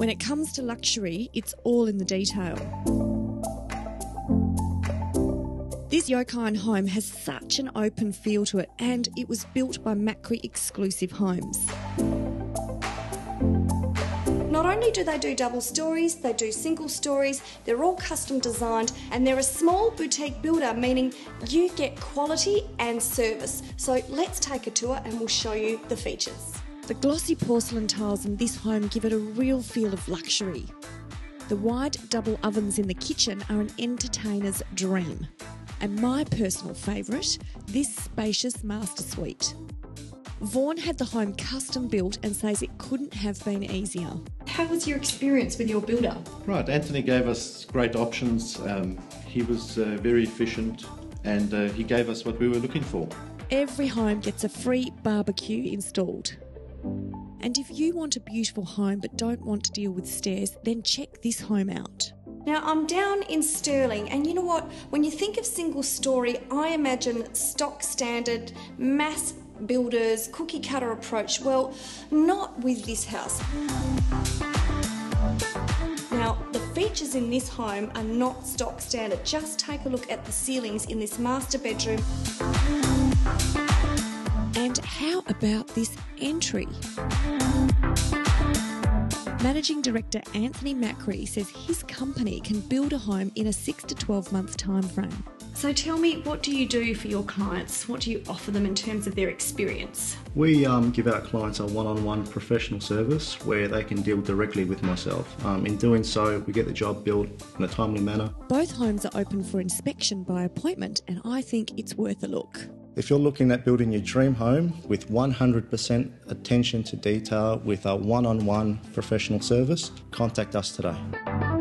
When it comes to luxury, it's all in the detail. This Yokine home has such an open feel to it, and it was built by Macri Exclusive Homes. Not only do they do double stories, they do single stories, they're all custom designed, and they're a small boutique builder, meaning you get quality and service. So let's take a tour and we'll show you the features. The glossy porcelain tiles in this home give it a real feel of luxury. The wide double ovens in the kitchen are an entertainer's dream. And my personal favourite, this spacious master suite. Vaughan had the home custom built and says it couldn't have been easier. How was your experience with your builder? Right, Anthony gave us great options. Um, he was uh, very efficient and uh, he gave us what we were looking for. Every home gets a free barbecue installed. And if you want a beautiful home but don't want to deal with stairs, then check this home out. Now, I'm down in Stirling, and you know what? When you think of single story, I imagine stock standard, mass builders, cookie cutter approach. Well, not with this house. Now, the features in this home are not stock standard. Just take a look at the ceilings in this master bedroom. And how about this entry? Managing Director Anthony Macri says his company can build a home in a 6 to 12 month time frame. So tell me, what do you do for your clients? What do you offer them in terms of their experience? We um, give our clients a one on one professional service where they can deal directly with myself. Um, in doing so, we get the job built in a timely manner. Both homes are open for inspection by appointment, and I think it's worth a look. If you're looking at building your dream home with 100% attention to detail with a one on one professional service, contact us today.